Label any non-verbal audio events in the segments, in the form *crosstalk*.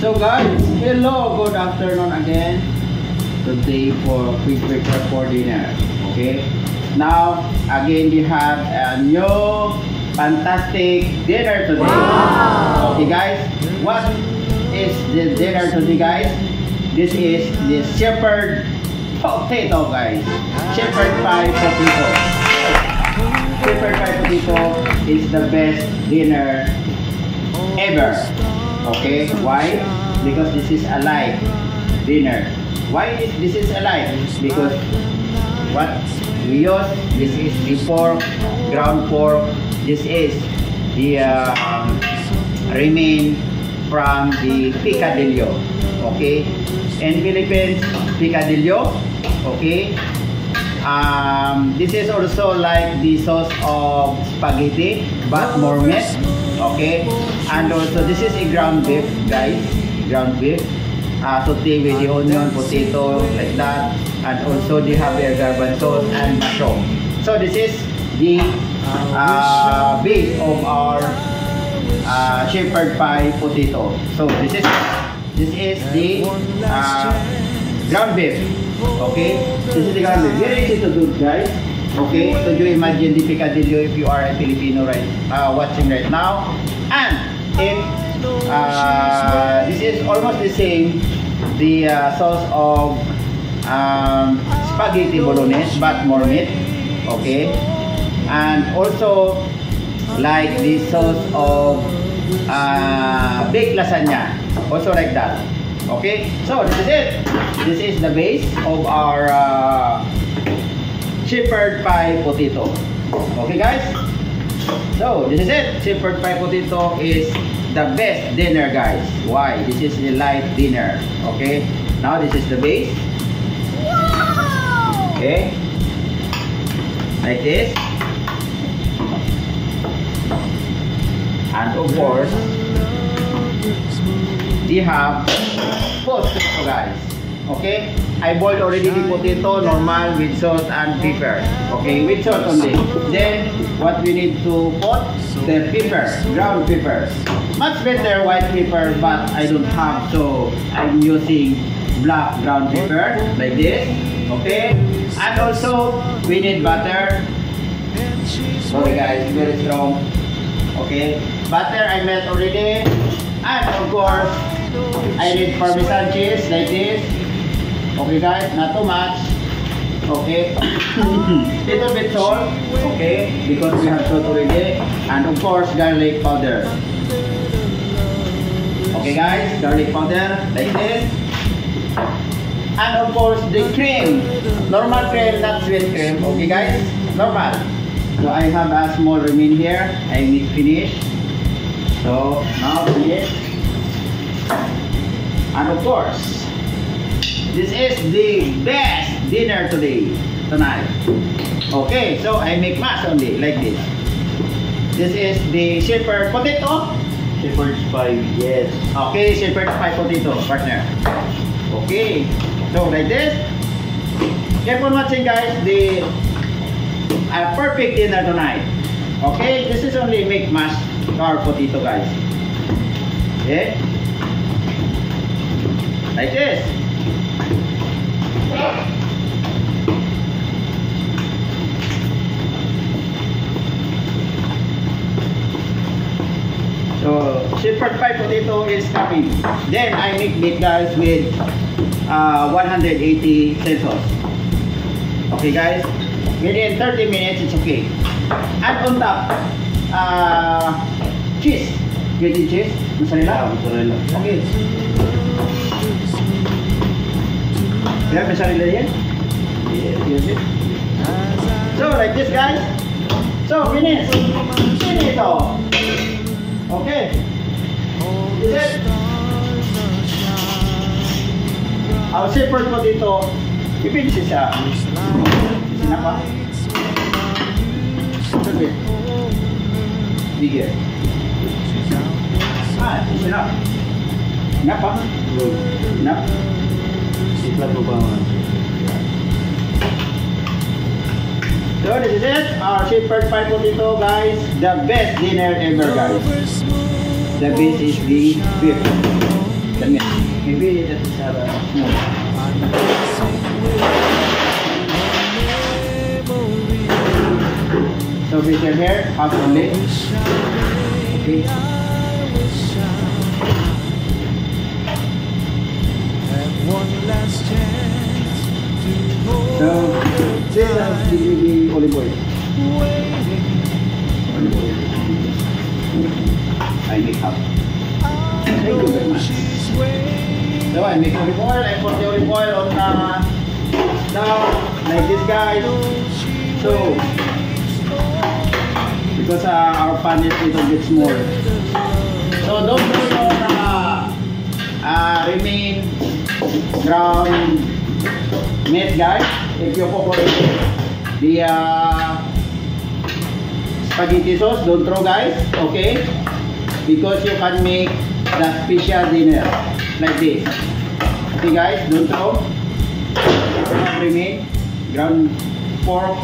So guys, hello, good afternoon again. Today for quick breakfast for dinner. Okay. Now again we have a new fantastic dinner today. Wow. Okay guys, what is the dinner today guys? This is the shepherd potato guys. Shepherd pie potato. Shepherd pie potato is the best dinner ever. Okay, why? Because this is a light dinner. Why is this is a light? Because what we use this is the pork, ground pork. This is the uh, remain from the picadillo. Okay, in Philippines picadillo. Okay. Um, this is also like the sauce of spaghetti, but more meat. Okay, and also this is a ground beef, guys. Ground beef. Uh, saute with the onion, potato, like that, and also they have their garbanzos and mushroom. So this is the uh, base of our uh, shepherd pie potato. So this is this is the uh, ground beef. Okay, this is the ground beef. Very easy to do, guys. Okay, so you imagine the picadillo if you are a Filipino right uh, watching right now, and if uh, this is almost the same, the uh, sauce of um, spaghetti bolognese, but more meat. Okay, and also like the sauce of uh, baked lasagna, also like that. Okay, so this is it. This is the base of our uh, shepherd pie potato. Okay, guys. So this is it. Shepherd pie potato is the best dinner, guys. Why? This is the light dinner. Okay. Now this is the base. Okay. Like this. And of course, we have potato guys. Okay? I boiled already the potato normal with salt and pepper. Okay, with salt only. Then what we need to put the pepper, ground pepper. Much better white pepper, but I don't have, so I'm using black ground pepper like this. Okay, and also we need butter. Sorry guys, very strong. Okay, butter I made already, and of course I need parmesan cheese like this. Okay guys, not too much. Okay. *coughs* Little bit salt. Okay, because we have salt already. And of course, garlic powder. Okay guys, garlic powder like this. And of course, the cream. Normal cream, not sweet cream. Okay guys, normal. So I have a small remain here. I need finish. So now this. And of course, this is the best dinner today, tonight. Okay, so I make mash only, like this. This is the shepherd potato. Shepherd's pie, yes. Okay, shepherd pie potato, partner. Okay, so like this. Keep on watching guys, the uh, perfect dinner tonight. Okay, this is only make mash or potato guys. Okay? Like this. So, shepherd pie potato is coming. Then I make it guys with uh, 180 Celsius. Okay guys, within 30 minutes it's okay. And on top, uh, cheese. Getting cheese, mozzarella. mozzarella. Okay. Yeah, may sarili yan. Yeah, yeah, So, like this guys. So, finish. Finito. Okay. Is it? Ang zipper ko dito, ipinch siya. Sinapa? Sabi. Bigger. Ah, sinap. Sinapa? Sinap. Sinap. Siklat mo ba naman? So this is it, our shepherd pie potato guys, the best dinner ever guys. The best is the beef. the meat. Maybe that is uh, small. So bitter here, half only. Okay. Is the, olive oil. Olive oil. I make half. Thank you very much. So I make olive oil. I put the olive oil on uh, now like this guys. So because uh, our pan is little bit small. So don't do your uh, uh, remain ground meat guys. If you put the uh, spaghetti sauce, don't throw guys. Okay, because you can make the special dinner like this. Okay guys, don't throw. Remain ground pork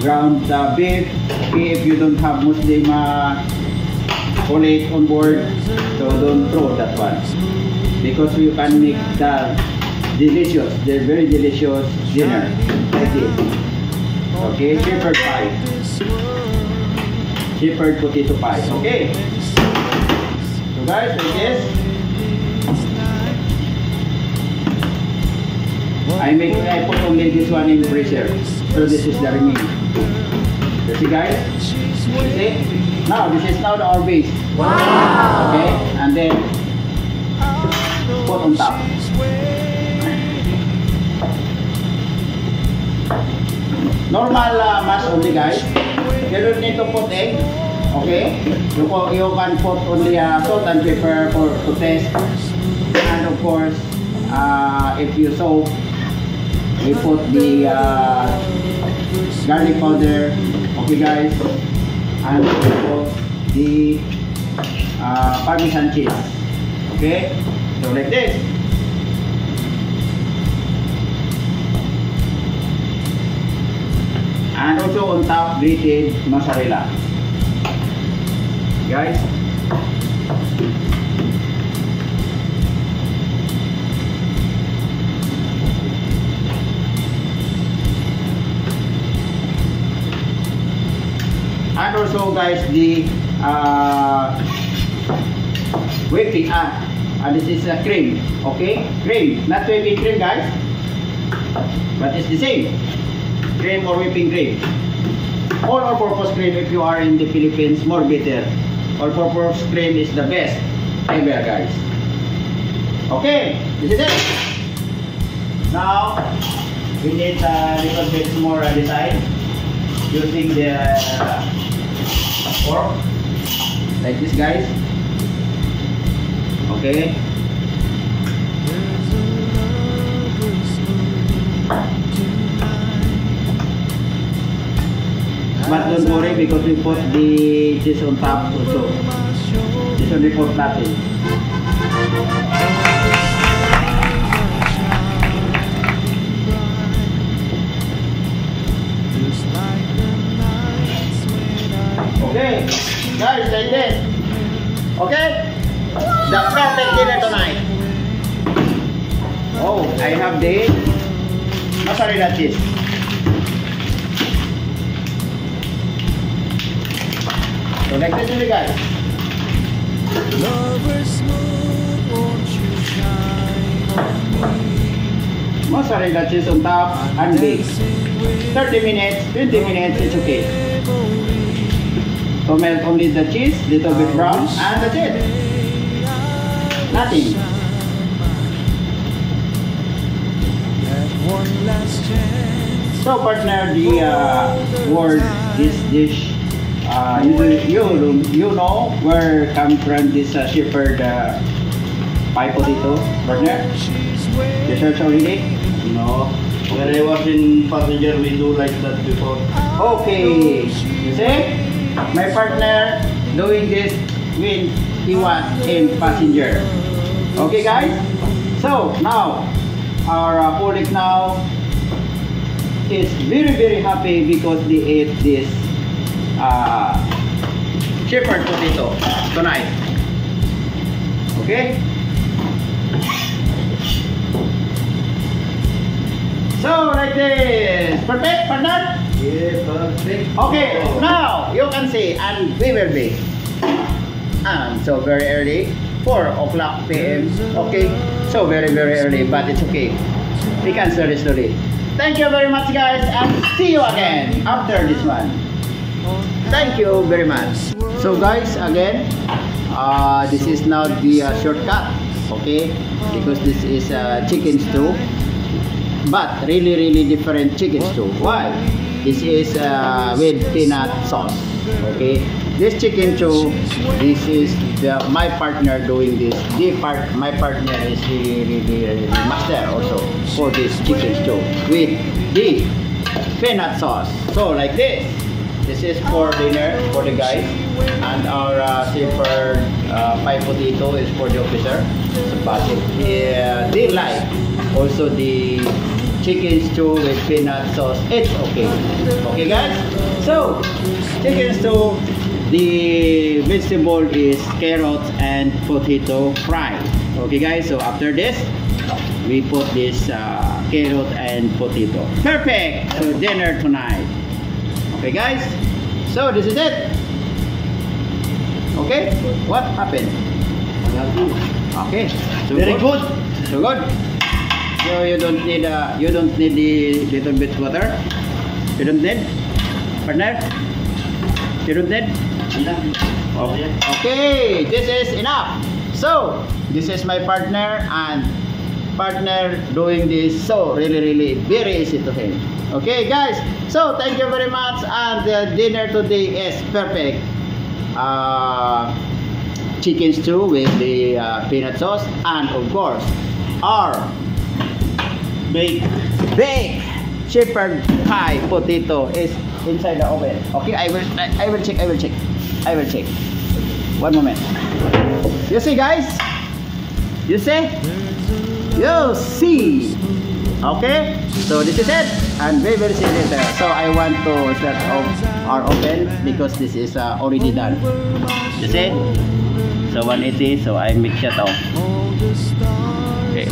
ground uh, beef okay, if you don't have Muslim uh, on board so don't throw that one because you can make the delicious. The very delicious dinner. Like this okay shepherd pie. Shepherd potato pie. Okay. So guys like this. I make I put only this one in freezer. So this is the remaining. You see guys? You see? Now this is now our base. Wow! okay? And then put on top normal uh, mash only guys. You don't need to put egg. Okay. You, you can put only uh, salt and pepper for to taste and of course uh, if you so we put the uh, garlic powder. Okay guys. And we put the uh, parmesan cheese. Okay? So like this and also on top grated mozzarella? Guys. And also guys the uh, whipping ah and this is a cream okay? Cream not whipping cream guys. But it's the same cream or whipping cream all purpose cream if you are in the Philippines more better all purpose cream is the best ever guys. Okay this is it. Now we need a little bit more uh, design using the fork like this guys? Okay but don't worry because we put the cheese on top also. This only for flatten okay guys like this. Okay? The perfect dinner tonight. Oh I have the oh, mozzarella cheese so like this only guys. Mozzarella cheese on top. And bake 30 minutes 20 minutes it's okay. So melt only the cheese little bit brown and that's it. Nothing. So partner the uh, word this dish uh, you, you, you know where come from this uh, shepherd uh, pie potato partner you search already No. When I was in passenger, we do like that before. Okay, you see, my partner doing this when he was in passenger. Okay, guys. So now our uh, now is very very happy because they ate this uh, shepherd potato tonight. Okay? So, like this. Perfect, partner. Yeah, perfect. Okay, now you can see and we will be. And so very early, 4 o'clock p.m. Okay, so very, very early, but it's okay. We can slowly, slowly. Thank you very much, guys, and see you again after this one. Thank you very much. So, guys, again, uh, this is now the uh, shortcut, okay? Because this is uh, chicken stew. But really really different chicken stew. Why? This is uh, with peanut sauce okay? This chicken stew this is the my partner doing this. The part my partner is really really, really master also for this chicken stew with the peanut sauce. So like this this is for dinner for the guys. And our uh, silver uh, pie potato is for the officer. So budget yeah, they like also the chicken stew with peanut sauce. It's okay. Okay guys? So chicken stew the vegetable is carrots and potato fried okay guys? So after this we put this uh, carrot and potato. Perfect! So dinner tonight okay guys. So this is it. Okay what happened? Okay so Very good. so good. So you don't need uh, you don't need the little bit water. You don't need. Partner? You don't need? Okay. Okay, this is enough. So, this is my partner and partner doing this. So really really very easy to him. Okay guys, so thank you very much and the dinner today is perfect. Uh, chicken stew with the uh, peanut sauce and of course our big, big shepherd pie potato is inside the oven. Okay, I will I, I will check. I will check. I will check. One moment. You see, guys? You see? You see? Okay. So this is it, and we will see later. So I want to set off our oven because this is uh, already done. You see? So 180. So I mix it off. Okay.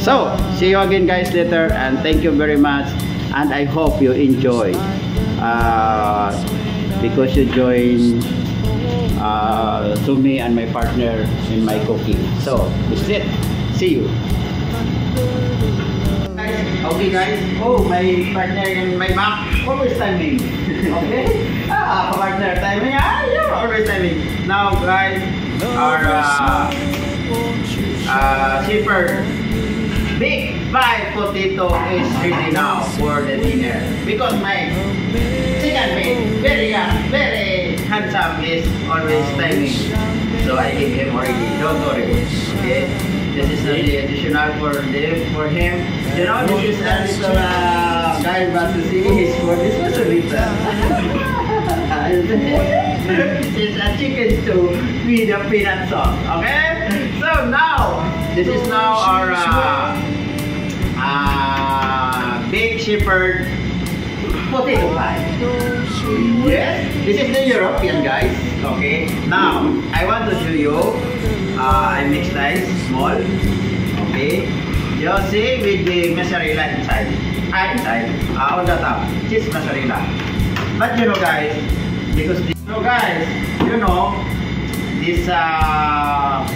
So, see you again guys later and thank you very much and I hope you enjoy uh, because you join uh, to me and my partner in my cooking. So, this is it. See you. Okay guys. Oh, my partner and my mom always timing. *laughs* okay? Ah, partner timing. Ah, you're always timing. Now guys, our uh, uh, shepherd big fried potato is ready now for the dinner because my chicken meat very young, very handsome is always timing. So I give him already. Don't worry. Okay. This is the additional for them for him. You know, this is a little uh, guy but to see his for this was a little. *laughs* this is a chicken stew with a peanut sauce. Okay. So now this is now our uh, uh, big shepherd potato pie. Yes, this is the European guys. Okay, now I want to show you. Uh, I mix rice small. Okay, you see with the mozzarella inside. Ah, inside. Uh, on the top, cheese mozzarella. But you know, guys, because you know, guys, you know, this uh,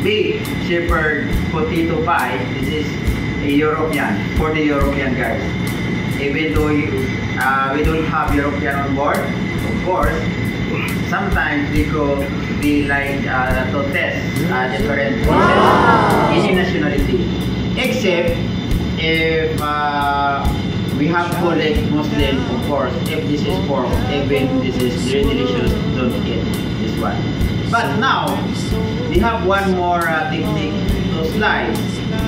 big shepherd potato pie. This is a European for the European guys. Even though you, uh, we don't have European on board, of course, sometimes we go we like uh, to test uh, different wow. any nationality. Except if uh, we have colleague Muslim, of course, if this is pork, even this is very delicious, don't eat this one. But now, we have one more uh, technique to slice.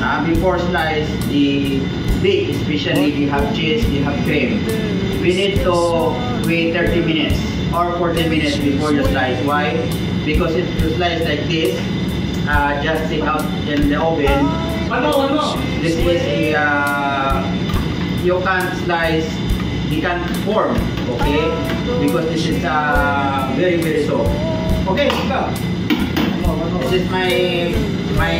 Uh, before slice the bake, especially we have cheese, we have cream. We need to wait 30 minutes or 40 minutes before you slice. Why? Because if you slice like this, uh, just take out in the oven. One more. This is a, uh, you can't slice, you can't form, okay? Because this is uh, very, very soft. Okay, go. This is my my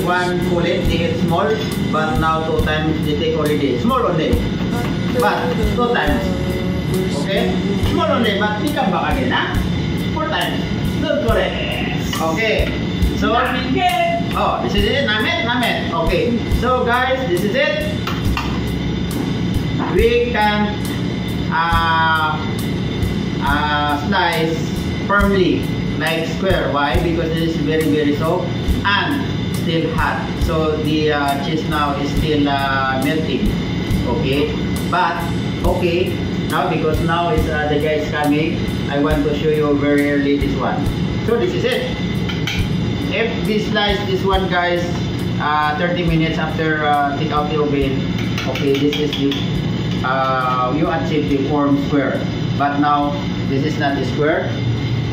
one kulit, they get small, but now two times they take already. Small only. But two times. Okay? Small only, but they come back again, ha? Four times. Don't correct. Okay. So, oh, this is it. Namet, namet. Okay. So, guys, this is it. We can uh, uh, slice firmly like square. Why? Because it is very very soft and still hot. So the uh, cheese now is still uh, melting. Okay, but okay now because now is uh, the guy is coming. I want to show you very early this one. So this is it. If we slice this one guys, uh, 30 minutes after uh, take out the oven. Okay, this is the uh, you achieve the form square. But now this is not the square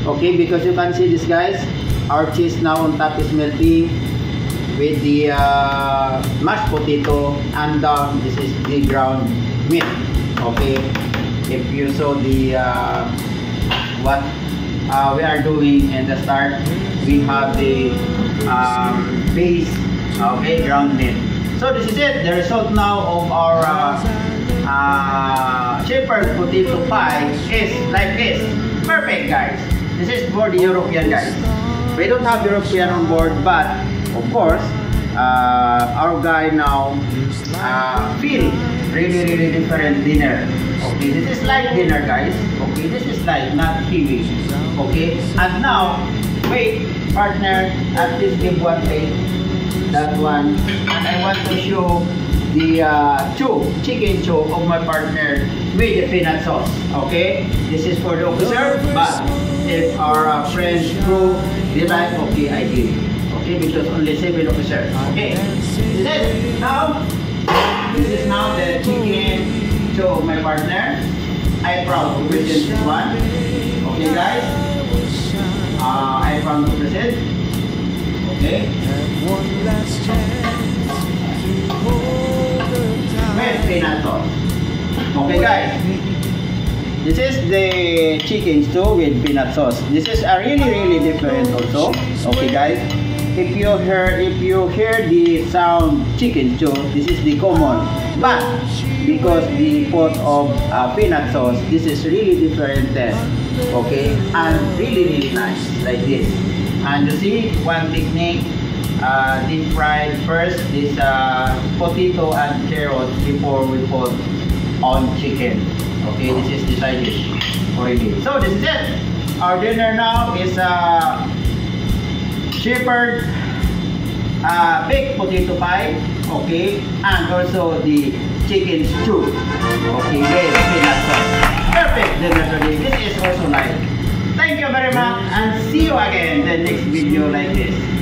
okay because you can see this guys our cheese now on top is melting with the uh, mashed potato and down this is the ground meat okay if you saw the uh, what uh, we are doing in the start we have the um, base okay ground meat so this is it the result now of our uh, uh, shepherd potato pie is like this perfect guys this is for the European guys. We don't have European on board, but of course, uh, our guy now uh, feel really, really different dinner. Okay, this is light dinner, guys. Okay, this is light, not heavy. Okay, and now, wait, partner, at least give one plate. That one. And I want to show the uh, chicken chew of my partner with the peanut sauce. Okay, this is for the officer, but if our uh, friends crew they like okay I give okay because only seven officers okay this is now this is now the chicken to my partner. I proud to present this one. Okay guys. Uh, I proud to present. Okay. With peanut sauce okay guys. This is the chicken stew with peanut sauce. This is a really really different also. Okay guys. If you hear if you hear the sound chicken stew, this is the common. But because the pot of uh, peanut sauce, this is really different test. Okay, and really really nice like this. And you see one technique uh, deep fried first this uh, potato and carrots before we put on chicken. Okay, this is the side dish already. So this is it. Our dinner now is uh, shepherd uh, baked potato pie. Okay, and also the chicken stew. Okay, with peanut sauce. Perfect dinner today. This is also nice. Thank you very much and see you again in the next video like this.